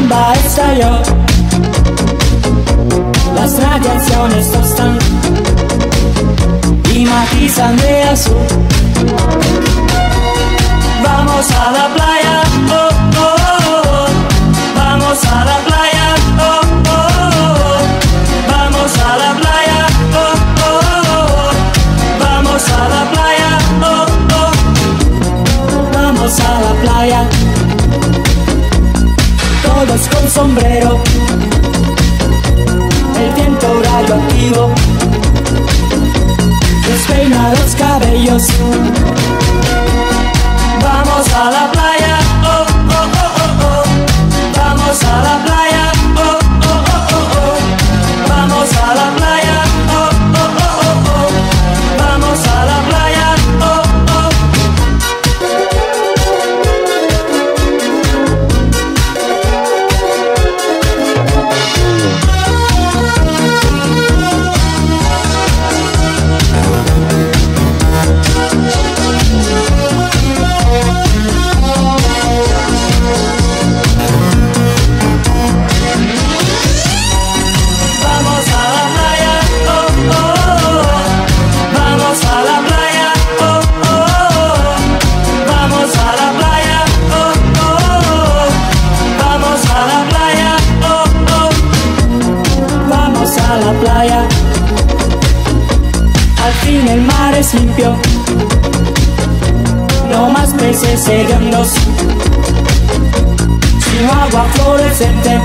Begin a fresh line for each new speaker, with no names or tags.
bomba estalló. Las radiaciones tostan y matizan de azul. un sombrero. El viento horario activo despeina los cabellos. la playa. Al fin el mar es limpio, no más peces segundos, sino agua fluorescente.